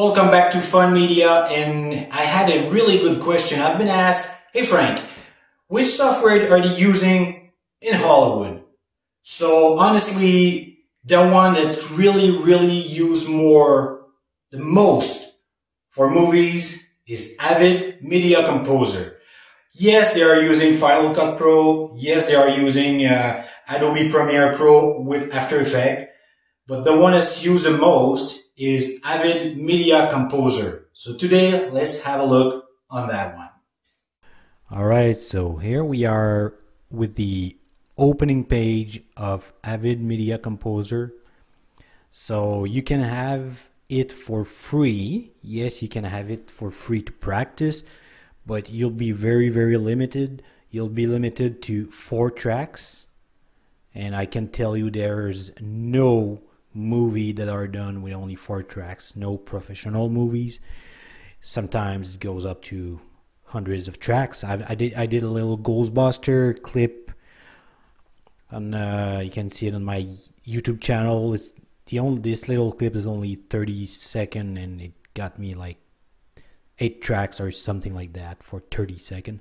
Welcome back to Fun Media, and I had a really good question. I've been asked, hey Frank, which software are you using in Hollywood? So honestly, the one that's really, really used more, the most for movies is Avid Media Composer. Yes, they are using Final Cut Pro. Yes, they are using uh, Adobe Premiere Pro with After Effects. But the one that's used the most is Avid Media Composer. So today, let's have a look on that one. All right, so here we are with the opening page of Avid Media Composer. So you can have it for free. Yes, you can have it for free to practice, but you'll be very, very limited. You'll be limited to four tracks. And I can tell you there's no movie that are done with only four tracks, no professional movies. Sometimes it goes up to hundreds of tracks. I, I did I did a little Ghostbuster clip, and uh, you can see it on my YouTube channel. It's the only this little clip is only 30 second, and it got me like eight tracks or something like that for 30 second.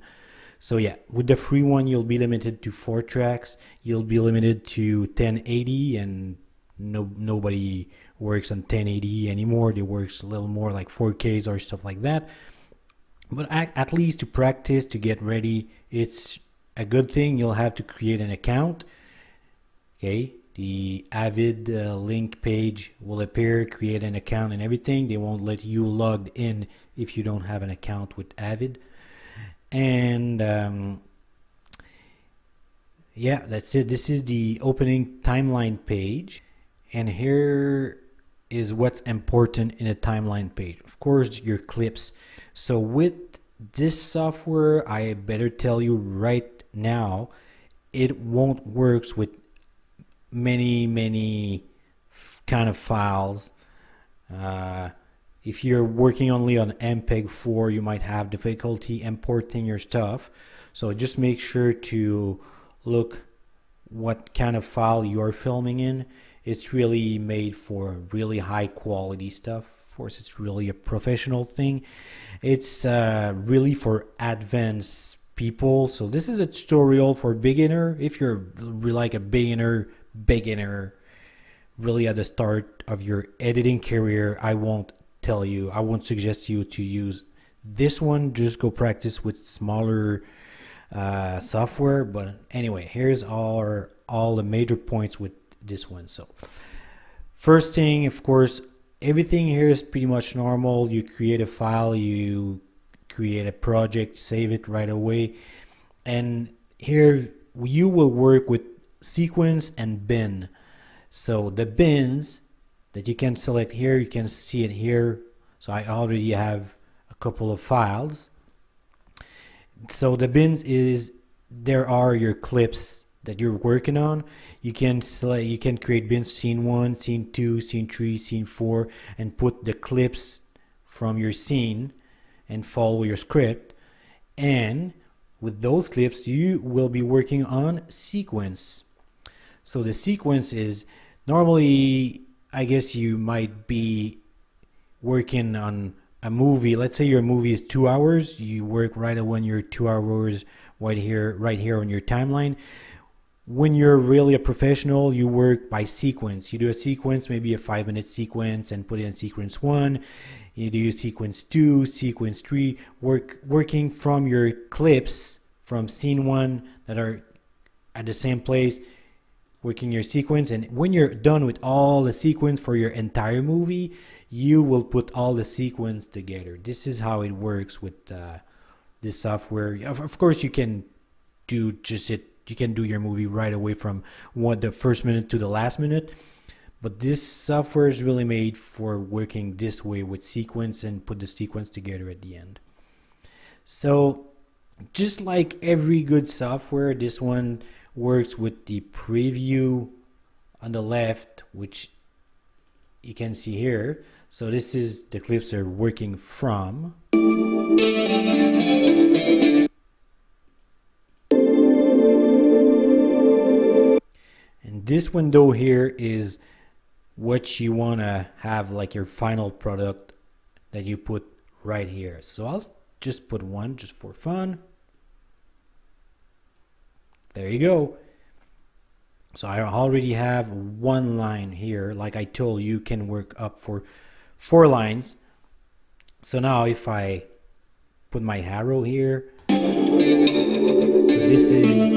So yeah, with the free one, you'll be limited to four tracks. You'll be limited to 1080 and no nobody works on 1080 anymore. They works a little more like 4ks or stuff like that. But at, least to practice to get ready it's a good thing. You'll have to create an account. Okay? The avid uh, link page will appear create an account and everything. They won't let you logged in if you don't have an account with avid. And um, yeah that's it. This is the opening timeline page and here is what's important in a timeline page. Of course your clips. So with this software i better tell you right now it won't works with many many kind of files. Uh, if you're working only on mpeg 4 you might have difficulty importing your stuff. So just make sure to look what kind of file you're filming in it's really made for really high quality stuff. Of course it's really a professional thing. It's uh, really for advanced people. So this is a tutorial for beginner. If you're like a beginner beginner really at the start of your editing career i won't tell you i won't suggest you to use this one. Just go practice with smaller uh, software. But anyway here's our all the major points with this one. So first thing, of course, everything here is pretty much normal. You create a file, you create a project, save it right away. And here you will work with sequence and bin. So the bins that you can select here, you can see it here. So I already have a couple of files. So the bins is there are your clips that you're working on you can select you can create bins scene one scene two scene three scene four and put the clips from your scene and follow your script. And with those clips you will be working on sequence. So the sequence is normally i guess you might be working on a movie. Let's say your movie is two hours. You work right when you're two hours right here right here on your timeline when you're really a professional, you work by sequence. You do a sequence, maybe a five minute sequence, and put it in sequence one. You do sequence two, sequence three, work working from your clips from scene one that are at the same place, working your sequence. And when you're done with all the sequence for your entire movie, you will put all the sequence together. This is how it works with uh, this software. Of, of course, you can do just it you can do your movie right away from what the first minute to the last minute. But this software is really made for working this way with sequence and put the sequence together at the end. So just like every good software this one works with the preview on the left which you can see here. So this is the clips are working from this window here is what you want to have like your final product that you put right here. So I'll just put one just for fun. There you go. So I already have one line here. Like I told you, can work up for four lines. So now if I put my arrow here, so this is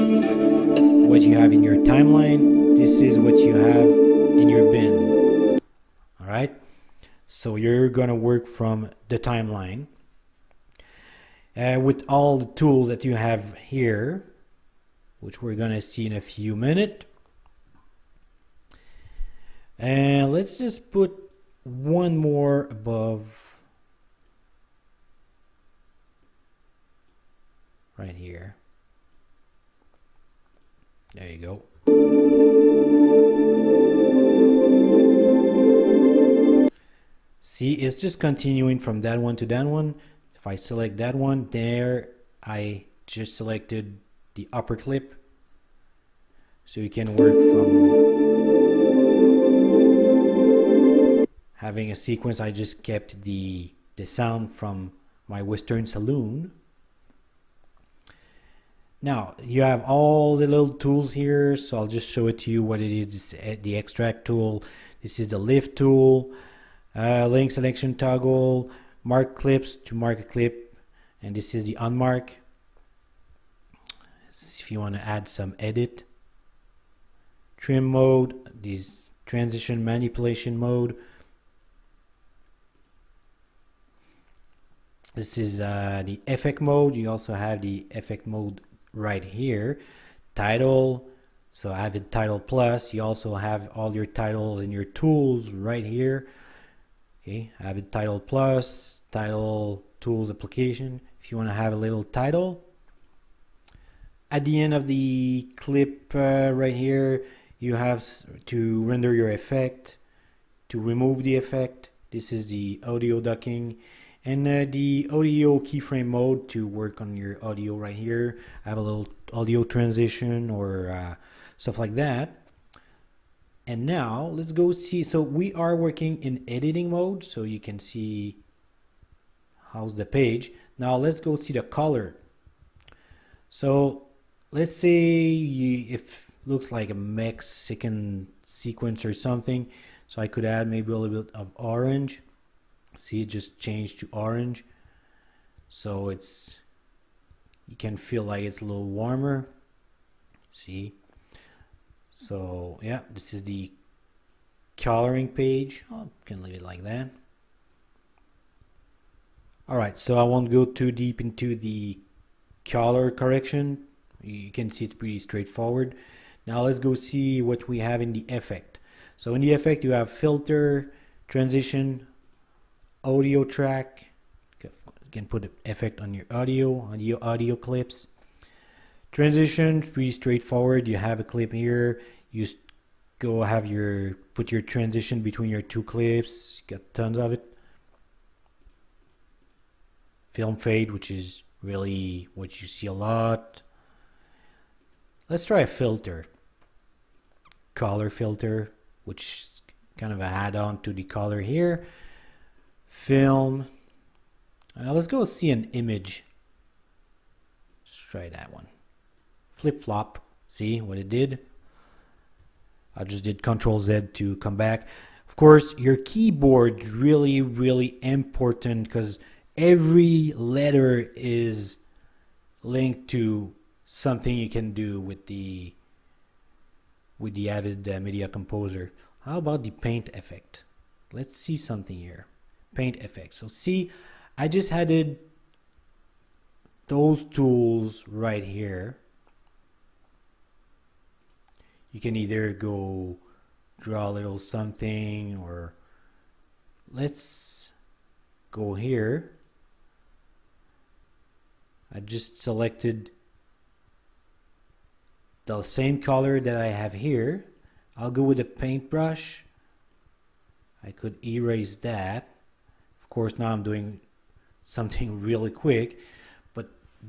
what you have in your timeline. This is what you have in your bin. All right. So you're gonna work from the timeline uh, with all the tools that you have here, which we're gonna see in a few minutes. And let's just put one more above right here. There you go. See, it's just continuing from that one to that one. If I select that one, there I just selected the upper clip. So you can work from having a sequence. I just kept the, the sound from my Western Saloon. Now you have all the little tools here, so I'll just show it to you what it is. Is eh, the extract tool. This is the lift tool uh, link selection toggle, mark clips to mark a clip, and this is the unmark. If you want to add some edit, trim mode, this transition manipulation mode. This is uh, the effect mode. You also have the effect mode right here. Title, so I have it title plus. You also have all your titles and your tools right here. Okay, I have a title plus, title tools application. If you want to have a little title. At the end of the clip uh, right here, you have to render your effect, to remove the effect. This is the audio ducking and uh, the audio keyframe mode to work on your audio right here. I have a little audio transition or uh, stuff like that. And now let's go see. So we are working in editing mode. So you can see how's the page. Now let's go see the color. So let's say you, if looks like a Mexican sequence or something. So I could add maybe a little bit of orange. See, it just changed to orange. So it's, you can feel like it's a little warmer. See, so yeah, this is the coloring page. I oh, can leave it like that. Alright, so I won't go too deep into the color correction. You can see it's pretty straightforward. Now let's go see what we have in the effect. So in the effect you have filter, transition, audio track. You can put effect on your audio, on your audio clips. Transition, pretty straightforward. You have a clip here. You go have your put your transition between your two clips. Got tons of it. Film fade, which is really what you see a lot. Let's try a filter. Color filter, which kind of a add-on to the color here. Film. Uh, let's go see an image. Let's try that one flip-flop. See what it did? I just did Control Z to come back. Of course, your keyboard really, really important because every letter is linked to something you can do with the with the Avid uh, Media Composer. How about the paint effect? Let's see something here. Paint effect. So see, I just added those tools right here you can either go draw a little something or let's go here. I just selected the same color that I have here. I'll go with a paintbrush. I could erase that. Of course now I'm doing something really quick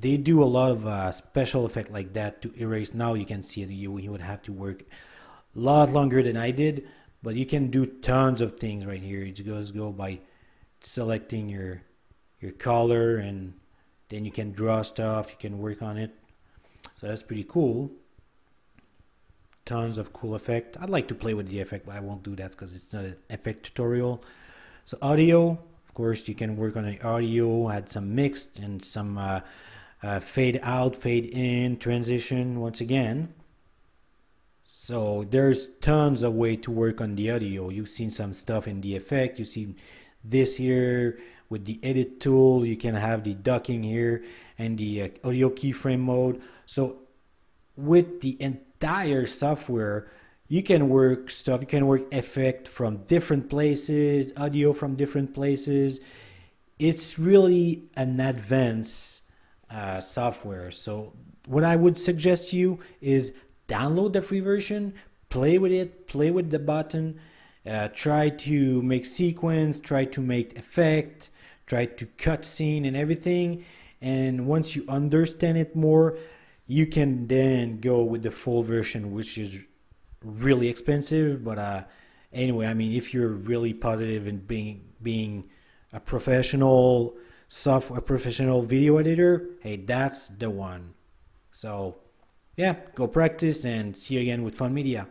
they do a lot of uh, special effect like that to erase. Now you can see it. You, you would have to work a lot longer than I did but you can do tons of things right here. It goes go by selecting your your color and then you can draw stuff. You can work on it. So that's pretty cool. Tons of cool effect. I'd like to play with the effect but I won't do that because it's not an effect tutorial. So audio of course you can work on the audio add some mixed and some uh, uh, fade out fade in transition once again. So there's tons of way to work on the audio. You've seen some stuff in the effect. You see this here with the edit tool. You can have the ducking here and the uh, audio keyframe mode. So with the entire software you can work stuff. You can work effect from different places audio from different places. It's really an advanced uh, software. So what i would suggest you is download the free version play with it play with the button uh, try to make sequence try to make effect try to cut scene and everything. And once you understand it more you can then go with the full version which is really expensive but uh anyway i mean if you're really positive in being being a professional software professional video editor hey that's the one. So yeah go practice and see you again with fun media